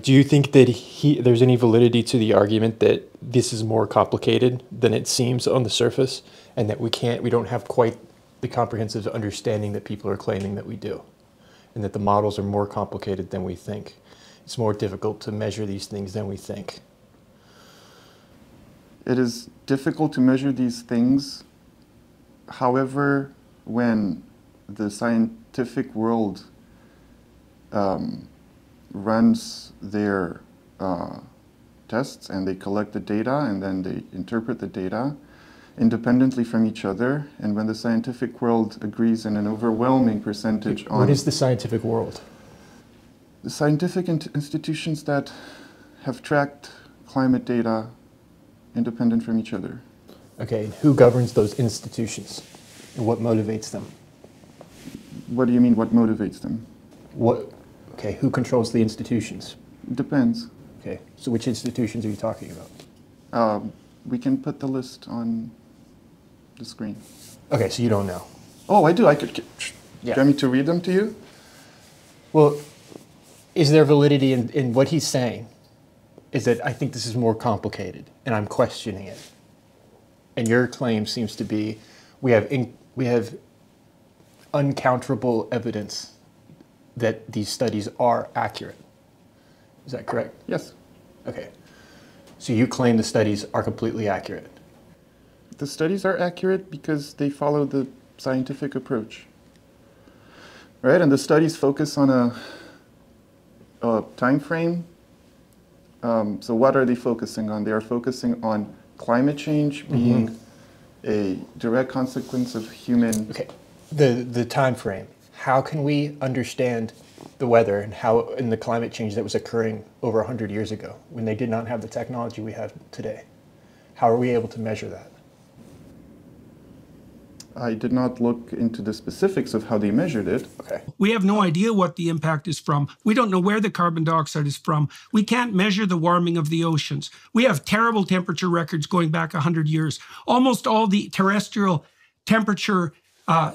Do you think that he, there's any validity to the argument that this is more complicated than it seems on the surface, and that we can't, we don't have quite the comprehensive understanding that people are claiming that we do, and that the models are more complicated than we think? It's more difficult to measure these things than we think. It is difficult to measure these things. However, when the scientific world um, runs their uh, tests and they collect the data and then they interpret the data independently from each other. And when the scientific world agrees in an overwhelming percentage on. What is the scientific world? The scientific in institutions that have tracked climate data independent from each other. Okay, who governs those institutions? And what motivates them? What do you mean, what motivates them? What, okay, who controls the institutions? Depends. Okay, so which institutions are you talking about? Um, we can put the list on the screen. Okay, so you don't know. Oh, I do. I could. Yeah. Do you want me to read them to you? Well, is there validity in, in what he's saying? Is that I think this is more complicated and I'm questioning it. And your claim seems to be we have, in, we have uncounterable evidence that these studies are accurate. Is that correct? Yes. Okay. So you claim the studies are completely accurate. The studies are accurate because they follow the scientific approach. Right? And the studies focus on a, a time frame. Um, so what are they focusing on? They are focusing on climate change being mm-hmm. a direct consequence of human. Okay. The the time frame. How can we understand the weather and how in the climate change that was occurring over 100 years ago when they did not have the technology we have today? How are we able to measure that? I did not look into the specifics of how they measured it. Okay. We have no idea what the impact is from. We don't know where the carbon dioxide is from. We can't measure the warming of the oceans. We have terrible temperature records going back 100 years. Almost all the terrestrial temperature uh,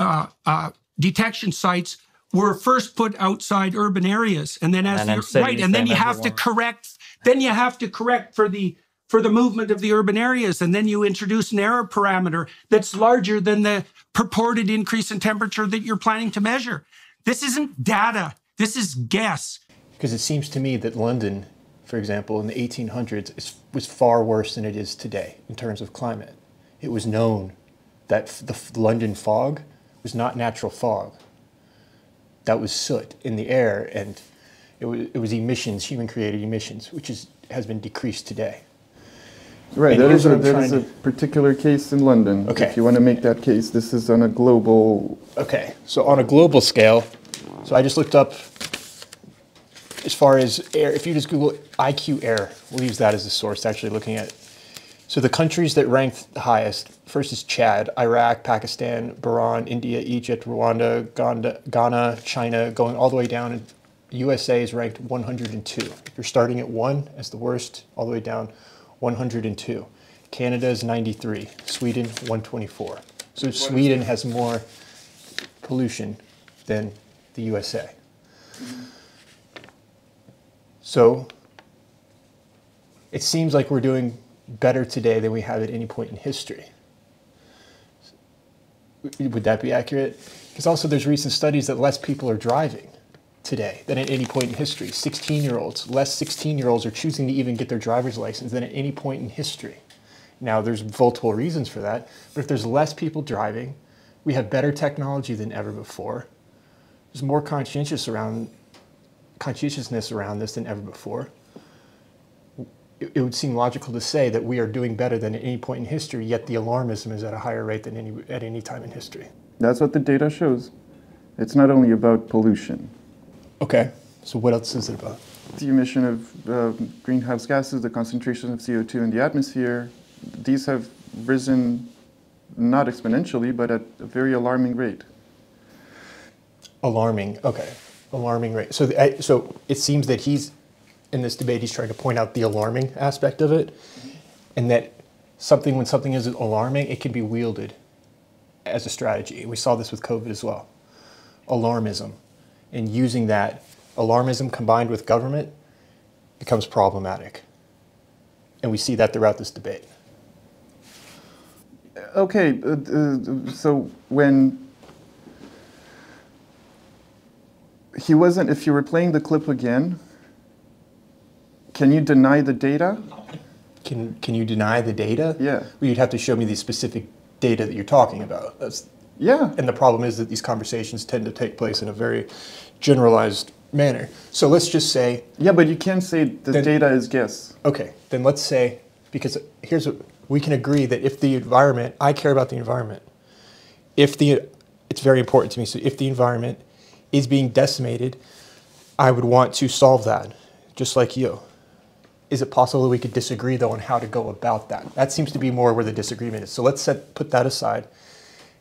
uh, uh, detection sites were first put outside urban areas, and then as and then right, and then you have to correct. Then you have to correct for the for the movement of the urban areas. And then you introduce an error parameter that's larger than the purported increase in temperature that you're planning to measure. This isn't data, this is guess. Because it seems to me that London, for example, in the 1800s is, was far worse than it is today in terms of climate. It was known that the London fog was not natural fog. That was soot in the air, and it was, it was emissions, human created emissions, which is, has been decreased today. Right, that is, a, that is a particular case in London. Okay. If you want to make that case, this is on a global. Okay, so on a global scale, so I just looked up as far as air, if you just Google IQ air, we'll use that as a source, actually looking at. So the countries that ranked highest, first is Chad, Iraq, Pakistan, Bahrain, India, Egypt, Rwanda, Ghana, China, going all the way down. And USA is ranked 102. If you're starting at one as the worst, all the way down, 102. Canada is 93. Sweden, 124. So Sweden has more pollution than the USA. So it seems like we're doing better today than we have at any point in history. Would that be accurate? Because also there's recent studies that less people are driving today than at any point in history. 16 year olds, less 16 year olds are choosing to even get their driver's license than at any point in history. Now, there's multiple reasons for that, but if there's less people driving, we have better technology than ever before. There's more conscientious around, conscientiousness around this than ever before. It, it would seem logical to say that we are doing better than at any point in history, yet the alarmism is at a higher rate than any, at any time in history. That's what the data shows. It's not only about pollution. Okay. So what else is it about? The emission of uh, greenhouse gases, the concentration of CO2 in the atmosphere, these have risen not exponentially, but at a very alarming rate. Alarming. Okay. Alarming rate. So, the, so it seems that he's in this debate. He's trying to point out the alarming aspect of it, and that something when something is alarming, it can be wielded as a strategy. We saw this with COVID as well. Alarmism and using that alarmism combined with government becomes problematic. And we see that throughout this debate. Okay, uh, uh, so when he wasn't, if you were playing the clip again, can you deny the data? Can, can you deny the data? Yeah. Well, you'd have to show me the specific data that you're talking about. That's, Yeah. and the problem is that these conversations tend to take place in a very generalized manner. So let's just say Yeah, but you can't say the Then- data is guess. Okay, then let's say, because here's what we can agree that if the environment, I care about the environment. If the, it's very important to me. So if the environment is being decimated, I would want to solve that, just like you. Is it possible that we could disagree though on how to go about that? That seems to be more where the disagreement is. So let's set, put that aside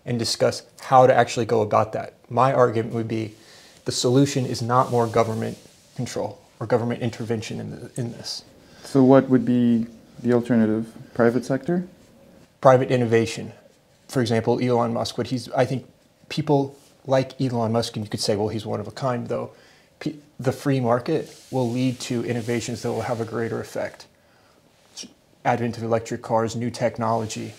and discuss how to actually go about that. My argument would be the solution is not more government control or government intervention in, the, in this. So what would be the alternative? Private sector? private innovation. For example, Elon Musk, what he's, I think people like Elon Musk, and you could say, well, he's one of a kind, though. The free market will lead to innovations that will have a greater effect. Advent of electric cars, new technology,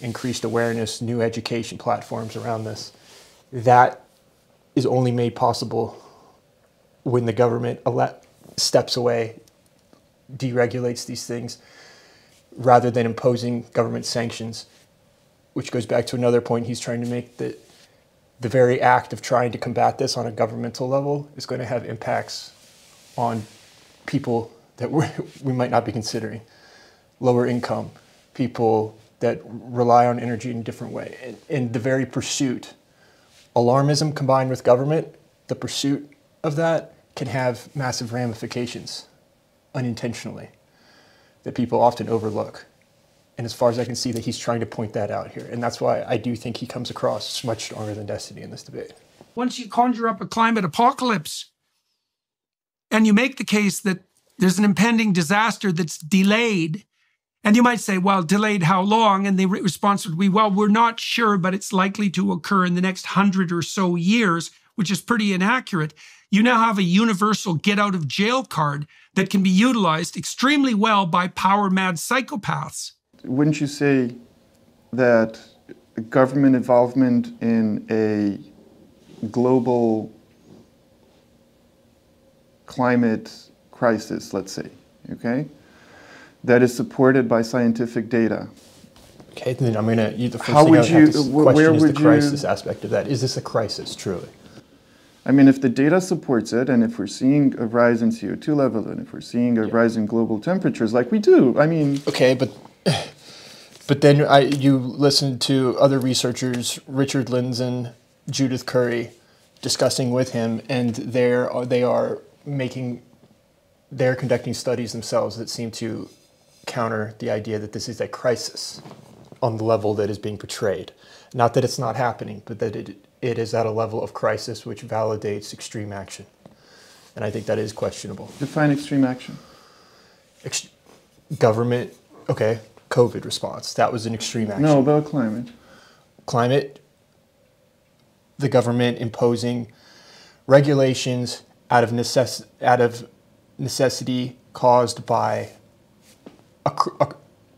increased awareness, new education platforms around this. That is only made possible when the government steps away, deregulates these things, rather than imposing government sanctions, which goes back to another point he's trying to make that the very act of trying to combat this on a governmental level is going to have impacts on people that we might not be considering. Lower income, people that rely on energy in a different way. And, and the very pursuit, alarmism combined with government, the pursuit of that can have massive ramifications unintentionally that people often overlook. And as far as I can see, that he's trying to point that out here. And that's why I do think he comes across much stronger than Destiny in this debate. once you conjure up a climate apocalypse and you make the case that there's an impending disaster that's delayed, and you might say, well, delayed how long? And the response would be, well, we're not sure, but it's likely to occur in the next hundred or so years, which is pretty inaccurate. You now have a universal get out of jail card that can be utilized extremely well by power mad psychopaths. Wouldn't you say that government involvement in a global climate crisis, let's say, okay, that is supported by scientific data, Okay, then I'm gonna. The first How thing would I would have to you- question where is the would you- crisis aspect of that. Is this a crisis, truly? I mean, if the data supports it, and if we're seeing a rise in CO2 level, and if we're seeing a rise in global temperatures, like we do, I mean, Okay, but but then I you listen to other researchers, Richard Lindzen, Judith Curry, discussing with him, and they're they are making they're conducting studies themselves that seem to counter the idea that this is a crisis on the level that is being portrayed. Not that it's not happening, but that it it is at a level of crisis which validates extreme action. And I think that is questionable. define extreme action. Ex- government, okay, COVID response. That was an extreme action. No, about climate. Climate, the government imposing regulations out of, necess- out of necessity caused by a, cr- a,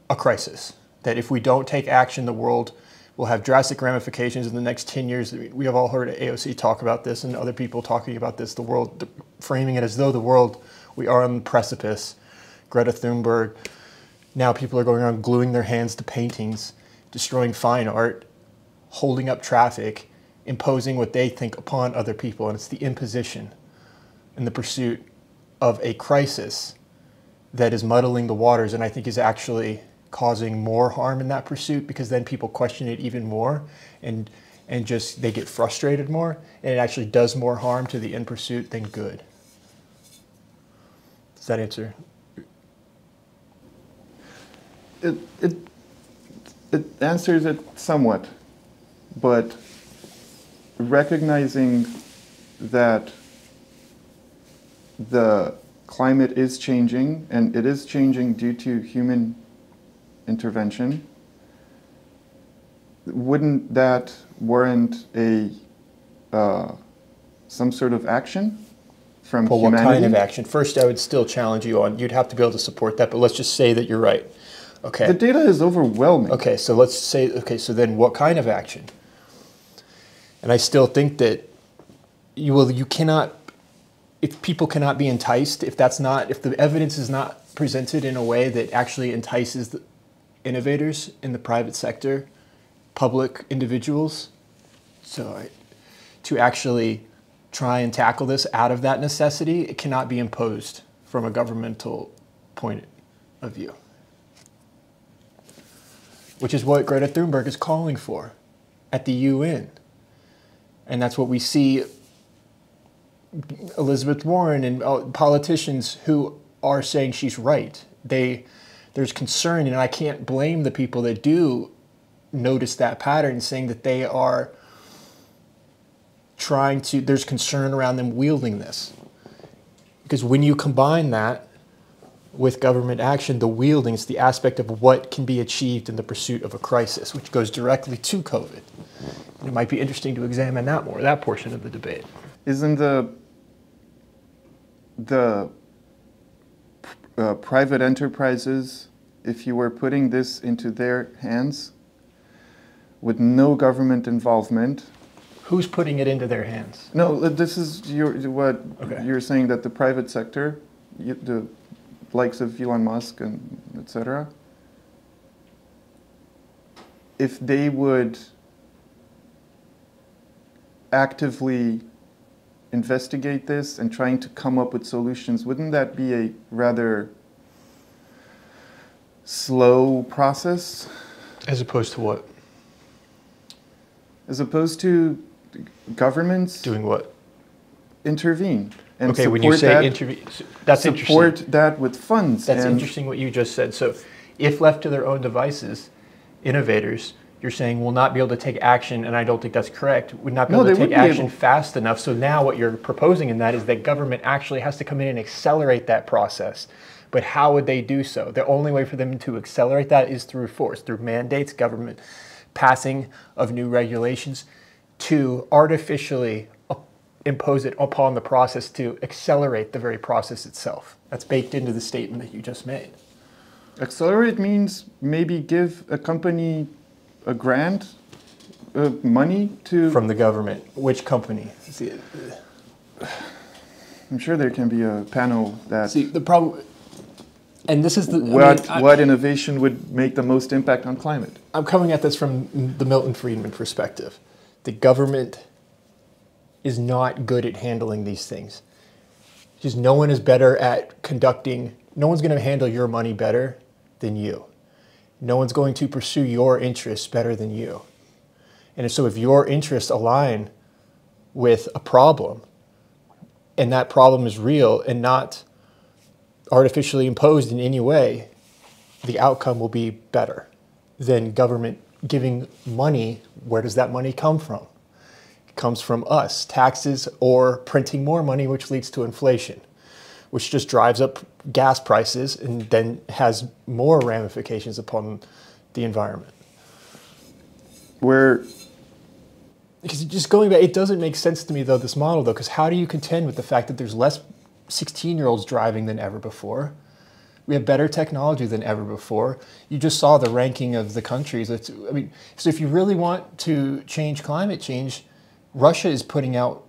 a crisis. That if we don't take action, the world will have drastic ramifications in the next 10 years. We have all heard AOC talk about this and other people talking about this, the world, framing it as though the world, we are on the precipice. Greta Thunberg, now people are going around gluing their hands to paintings, destroying fine art, holding up traffic, imposing what they think upon other people. And it's the imposition and the pursuit of a crisis that is muddling the waters and I think is actually causing more harm in that pursuit because then people question it even more and and just they get frustrated more and it actually does more harm to the end pursuit than good. Does that answer? It, it, it answers it somewhat, but recognizing that the climate is changing and it is changing due to human intervention, wouldn't that warrant a uh, some sort of action from Well, what kind of action? First, I would still challenge you on. You'd have to be able to support that, but let's just say that you're right. Okay. The data is overwhelming. Okay, so let's say, okay, so then what kind of action? And I still think that you will, you cannot, if people cannot be enticed, if that's not, if the evidence is not presented in a way that actually entices the innovators in the private sector, public individuals, so to actually try and tackle this out of that necessity, it cannot be imposed from a governmental point of view which is what Greta Thunberg is calling for at the UN. And that's what we see Elizabeth Warren and uh, politicians who are saying she's right. They there's concern and I can't blame the people that do notice that pattern saying that they are trying to there's concern around them wielding this. Because when you combine that with government action, the wielding is the aspect of what can be achieved in the pursuit of a crisis, which goes directly to COVID. It might be interesting to examine that more, that portion of the debate. Isn't the the uh, private enterprises, if you were putting this into their hands with no government involvement, Who's putting it into their hands? No, this is your, what Okay. you're saying that the private sector, you, the likes of Elon Musk and etc. If they would actively investigate this and trying to come up with solutions, wouldn't that be a rather slow process As opposed to what? as opposed to governments Doing what? Intervene and okay, when you support say that, intervene, that's support interesting. that with funds. That's interesting what you just said. So, if left to their own devices, innovators, you're saying will not be able to take action, and I don't think that's correct. Would not be No, able to take action fast enough. So now what you're proposing in that is that government actually has to come in and accelerate that process. But how would they do so? The only way for them to accelerate that is through force, through mandates, government passing of new regulations to artificially impose it upon the process to accelerate the very process itself. That's baked into the statement that you just made. Accelerate means maybe give a company a grant, uh, money to. From the government, which company? I'm sure there can be a panel that. see the problem, and this is the. I mean, what I- what innovation would make the most impact on climate? I'm coming at this from the Milton Friedman perspective. The government is not good at handling these things. Just no one is better at conducting, no one's going to handle your money better than you. No one's going to pursue your interests better than you. And so if your interests align with a problem and that problem is real and not artificially imposed in any way, the outcome will be better than government giving money. Where does that money come from? Comes from us, taxes or printing more money, which leads to inflation, which just drives up gas prices and then has more ramifications upon the environment. Where Because just going back, it doesn't make sense to me though, this model though, because how do you contend with the fact that there's less 16 year olds driving than ever before? We have better technology than ever before. You just saw the ranking of the countries. It's, I mean, so if you really want to change climate change, Russia is putting out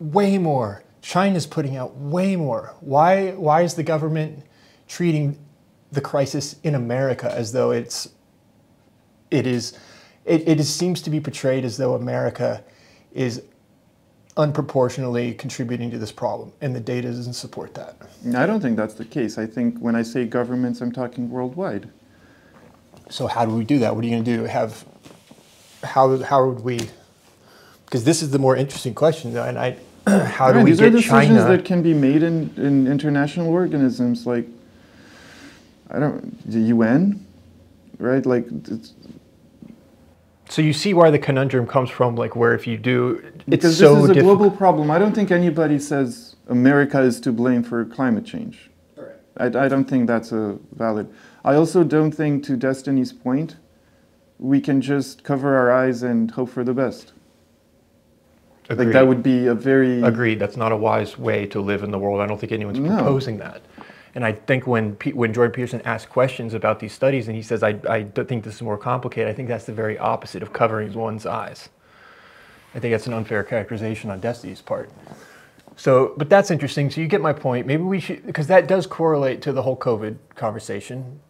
way more. China's putting out way more. Why, why is the government treating the crisis in America as though it's it is it, it is, seems to be portrayed as though America is unproportionally contributing to this problem, and the data doesn't support that. I don't think that's the case. I think when I say governments, I'm talking worldwide. So how do we do that? What are you going to do? Have how how would we? Because this is the more interesting question, though, and I how do Right, we these are get decisions China? that can be made in, in international organisms like I don't the UN, right? Like it's, so you see where the conundrum comes from, like where if you do, it's because so this is a difficult. global problem. I don't think anybody says America is to blame for climate change. I, I don't think that's a valid. I also don't think, to Destiny's point, we can just cover our eyes and hope for the best. Like Agreed. that would be a very Agreed. That's not a wise way to live in the world. I don't think anyone's No. proposing that. And I think when Pe- when Jordan Peterson asks questions about these studies and he says, I, I think this is more complicated, I think that's the very opposite of covering one's eyes. I think that's an unfair characterization on Destiny's part. So, but that's interesting. So you get my point. Maybe we should, because that does correlate to the whole COVID conversation.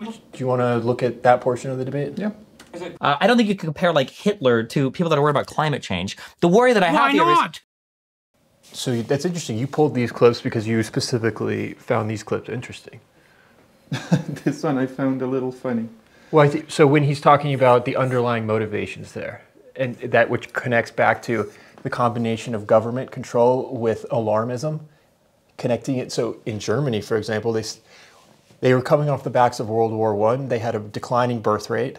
Do you want to look at that portion of the debate? yeah. Uh, I don't think you can compare like Hitler to people that are worried about climate change. The worry that I Why have here is not? So that's interesting. You pulled these clips because you specifically found these clips interesting. This one I found a little funny. Well, I think so. When he's talking about the underlying motivations there, and that which connects back to the combination of government control with alarmism, connecting it. So in Germany, for example, they they were coming off the backs of World War One. They had a declining birth rate.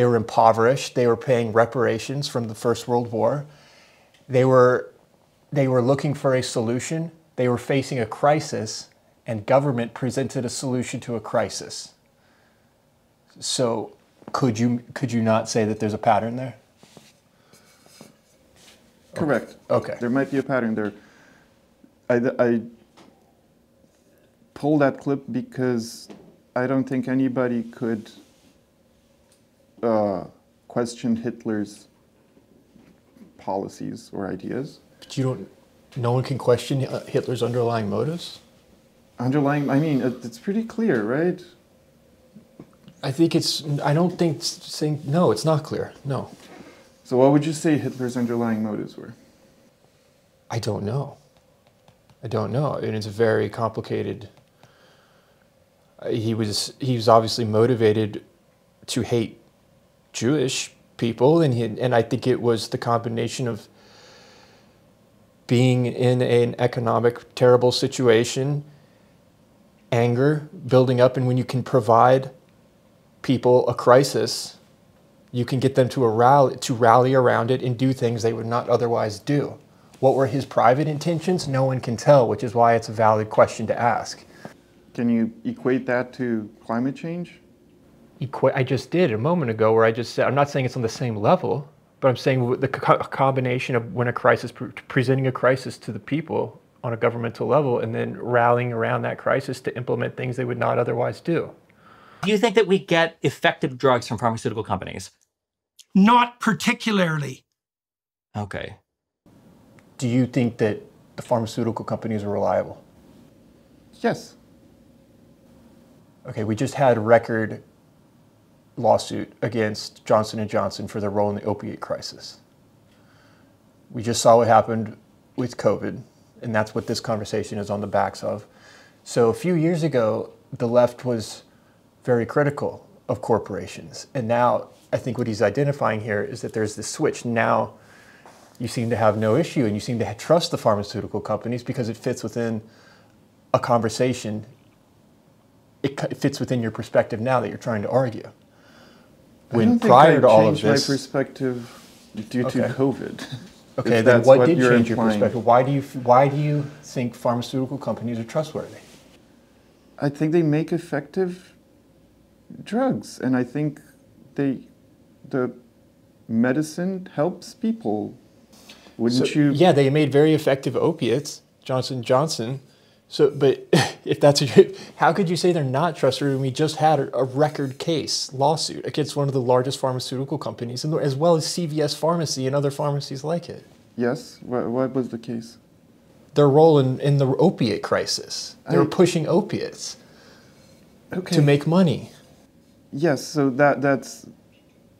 They were impoverished. They were paying reparations from the First World War. They were they were looking for a solution. They were facing a crisis, and government presented a solution to a crisis. So, could you could you not say that there's a pattern there? Correct. Okay. There might be a pattern there. I, I pulled that clip because I don't think anybody could uh, question Hitler's policies or ideas. But you don't. No one can question Hitler's underlying motives. Underlying, I mean, it's pretty clear, right? I think it's. I don't think saying no. It's not clear. No, So, what would you say Hitler's underlying motives were? I don't know. I don't know, and it's a very complicated. Uh, He was he was obviously motivated to hate Jewish people, and he, and I think it was the combination of being in an economic terrible situation, anger building up, and when you can provide people a crisis, you can get them to a rally to rally around it and do things they would not otherwise do. What were his private intentions? No one can tell, which is why it's a valid question to ask. Can you equate that to climate change? Equa- I just did a moment ago where I just said, I'm not saying it's on the same level, but I'm saying the co- combination of when a crisis, pre- presenting a crisis to the people on a governmental level and then rallying around that crisis to implement things they would not otherwise do. do you think that we get effective drugs from pharmaceutical companies? Not particularly. Okay. Do you think that the pharmaceutical companies are reliable? Yes. Okay, we just had record lawsuit against Johnson & Johnson for their role in the opiate crisis. We just saw what happened with COVID, and that's what this conversation is on the backs of. So a few years ago, the left was very critical of corporations. And now I think what he's identifying here is that there's this switch. Now you seem to have no issue and you seem to trust the pharmaceutical companies because it fits within a conversation. It fits within your perspective now that you're trying to argue. I When prior to all of changed my perspective due Okay. to COVID. okay, then that's what, did change your perspective? Why do you why do you think pharmaceutical companies are trustworthy? I think they make effective drugs, and I think they, the medicine helps people. Wouldn't So, you? Yeah, they made very effective opiates, Johnson Johnson. So, but if that's how could you say they're not trustworthy when we just had a, a record case lawsuit against one of the largest pharmaceutical companies, the- as well as CVS Pharmacy and other pharmacies like it? Yes. What, what was the case? Their role in, in the opiate crisis. They were pushing opiates Okay. to make money. Yes. So that that's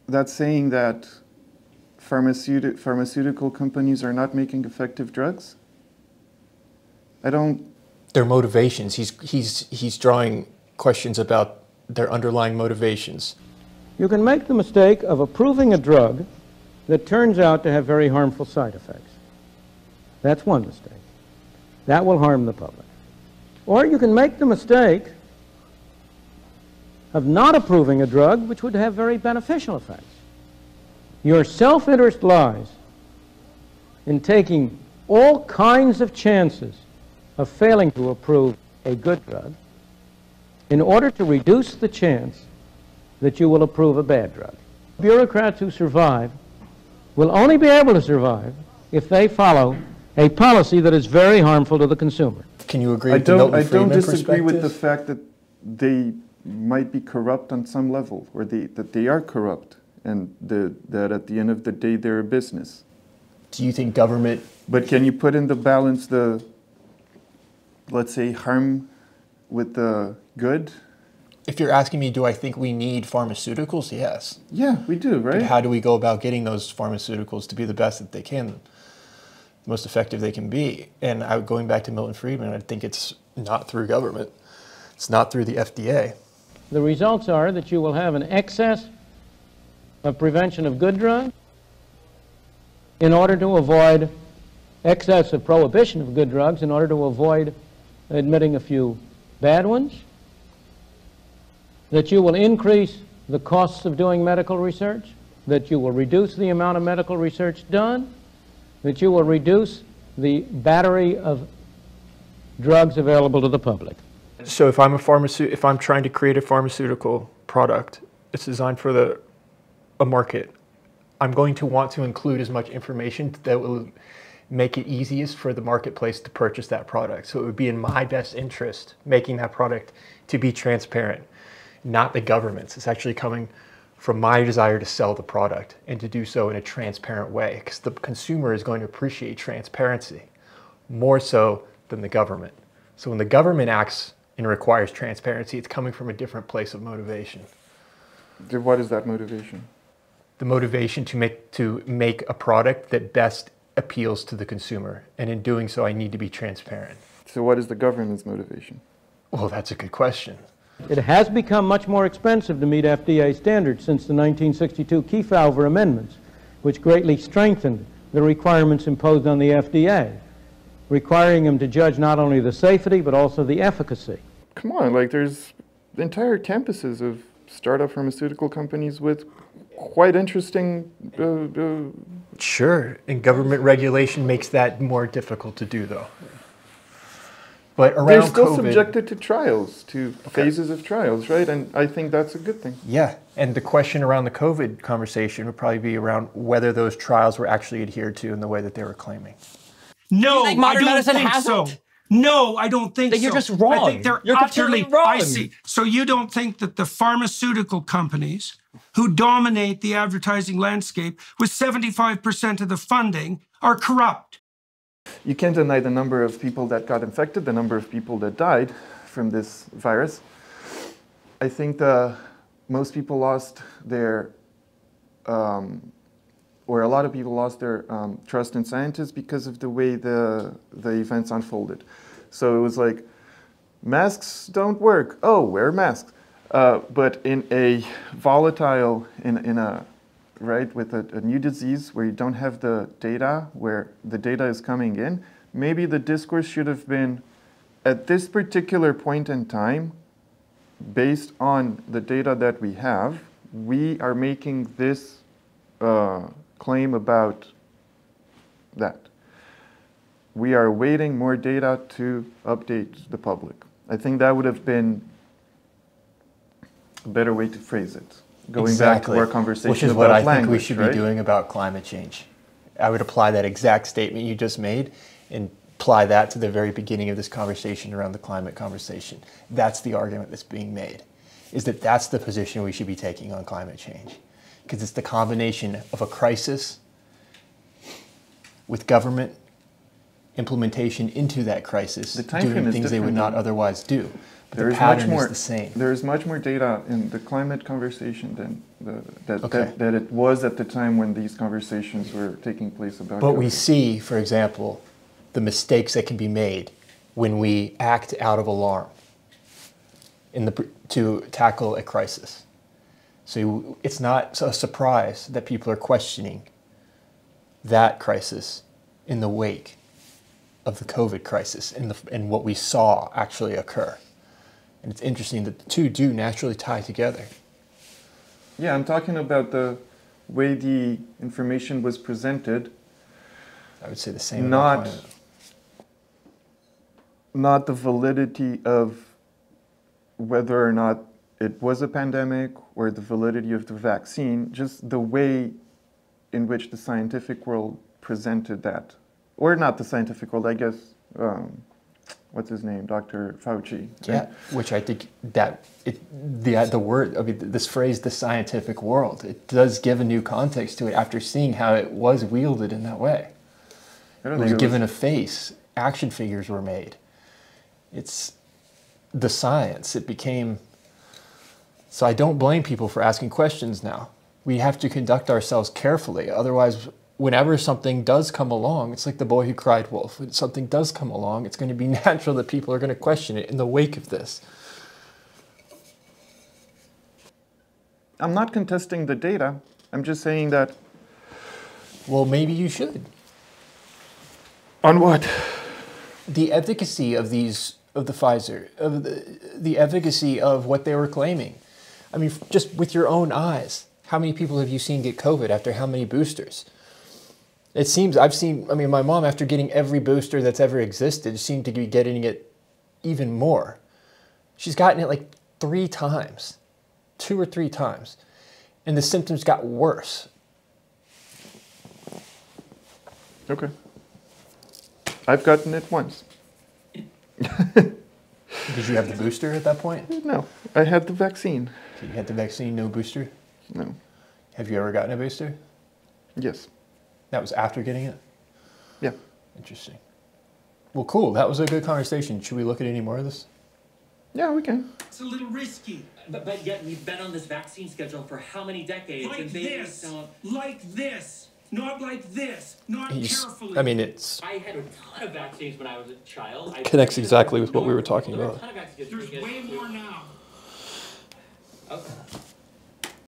that's saying that pharmaceutical pharmaceutical companies are not making effective drugs. I don't. Their motivations. He's he's he's drawing questions about their underlying motivations. You can make the mistake of approving a drug that turns out to have very harmful side effects. That's one mistake. That will harm the public. Or you can make the mistake of not approving a drug which would have very beneficial effects. Your self interest lies in taking all kinds of chances of failing to approve a good drug in order to reduce the chance that you will approve a bad drug. Bureaucrats who survive will only be able to survive if they follow a policy that is very harmful to the consumer. Can you agree I with don't, Milton I don't disagree with the fact that they might be corrupt on some level, or they, that they are corrupt, and the, that at the end of the day they're a business. Do you think government But can you put in the balance the, let's say, harm with the good? If you're asking me, do I think we need pharmaceuticals? Yes. Yeah, we do, But right? how do we go about getting those pharmaceuticals to be the best that they can, the most effective they can be? And I, going back to Milton Friedman, I think it's not through government. It's not through the FDA. The results are that you will have an excess of prevention of good drugs in order to avoid excess of prohibition of good drugs, in order to avoid admitting a few bad ones, that you will increase the costs of doing medical research, that you will reduce the amount of medical research done, that you will reduce the battery of drugs available to the public. So if I'm a pharmaceut, if I'm trying to create a pharmaceutical product, it's designed for the a market. I'm going to want to include as much information that will make it easiest for the marketplace to purchase that product. So it would be in my best interest making that product to be transparent, not the government's. It's actually coming from my desire to sell the product and to do so in a transparent way because the consumer is going to appreciate transparency more so than the government. So when the government acts and requires transparency, it's coming from a different place of motivation. What is that motivation? The motivation to make to make a product that best appeals to the consumer, and in doing so, I need to be transparent. So what is the government's motivation? Well, that's a good question. It has become much more expensive to meet FDA standards since the 1962 Kefauver amendments, which greatly strengthened the requirements imposed on the FDA, requiring them to judge not only the safety but also the efficacy. Come on, like there's entire campuses of startup pharmaceutical companies with quite interesting uh, uh, Sure, and government regulation makes that more difficult to do, though. But around they're still COVID, subjected to trials, to phases of trials, right? And I think that's a good thing. Yeah, and the question around the COVID conversation would probably be around whether those trials were actually adhered to in the way that they were claiming. No, I don't medicine think so. hasn't? No, I don't think That so. you're just I wrong. think they're You're utterly wrong. I see. So you don't think that the pharmaceutical companies who dominate the advertising landscape with 75% of the funding are corrupt? You can't deny the number of people that got infected, the number of people that died from this virus. I think the, most people lost their, um, or a lot of people lost their um, trust in scientists because of the way the, the events unfolded. So it was like, masks don't work. Oh, wear masks. Uh, but in a volatile, in, in a, right, with a, a new disease where you don't have the data, where the data is coming in, maybe the discourse should have been at this particular point in time, based on the data that we have, we are making this uh, claim about that. We are awaiting more data to update the public. I think that would have been better way to phrase it. Going back to our conversation which is about what I language, think we should right? be doing about climate change. I would apply that exact statement you just made and apply that to the very beginning of this conversation around the climate conversation. That's the argument that's being made, is that that's the position we should be taking on climate change, because it's the combination of a crisis with government implementation into that crisis, The doing things they would not otherwise do. But There the is much more. is the same. There is much more data in the climate conversation than the, that, Okay. that that it was at the time when these conversations were taking place about. But we see, for example, the mistakes that can be made when we act out of alarm in the, to tackle a crisis. So it's not a surprise that people are questioning that crisis in the wake of the COVID crisis and, the, and what we saw actually occur. And it's interesting that the two do naturally tie together. Yeah, I'm talking about the way the information was presented, I would say the same. not not the validity of whether or not it was a pandemic or the validity of the vaccine, just the way in which the scientific world presented that, or not the scientific world, I guess. Um, what's his name, Dr. Fauci? right? Yeah, which I think that it, the the word I mean this phrase the scientific world it does give a new context to it after seeing how it was wielded in that way. It was given a face. Action figures were made. It's the science. It became. So I don't blame people for asking questions now. We have to conduct ourselves carefully. Otherwise, whenever something does come along, it's like the boy who cried wolf. When something does come along, it's going to be natural that people are going to question it in the wake of this. I'm not contesting the data. I'm just saying that Well, maybe you should. on what? the efficacy of these of the Pfizer of the, the efficacy of what they were claiming. I mean, just with your own eyes, how many people have you seen get COVID after how many boosters? It seems I've seen. I mean, my mom after getting every booster that's ever existed seemed to be getting it even more. She's gotten it like three times, two or three times, and the symptoms got worse. Okay. I've gotten it once. Did you have the booster at that point? No, I had the vaccine. You had the vaccine, no booster. No. Have you ever gotten a booster? Yes. That was after getting it? Yeah. Interesting. Well, cool. That was a good conversation. Should we look at any more of this? Yeah, we can. It's a little risky. But, but yet we've been on this vaccine schedule for how many decades? Like and babies this. don't. Like this. Not like this. Not He's, carefully. I mean, it's I had a ton of vaccines when I was a child. I Connects exactly with what we were talking about. ton of vaccines. There's way more now. Okay.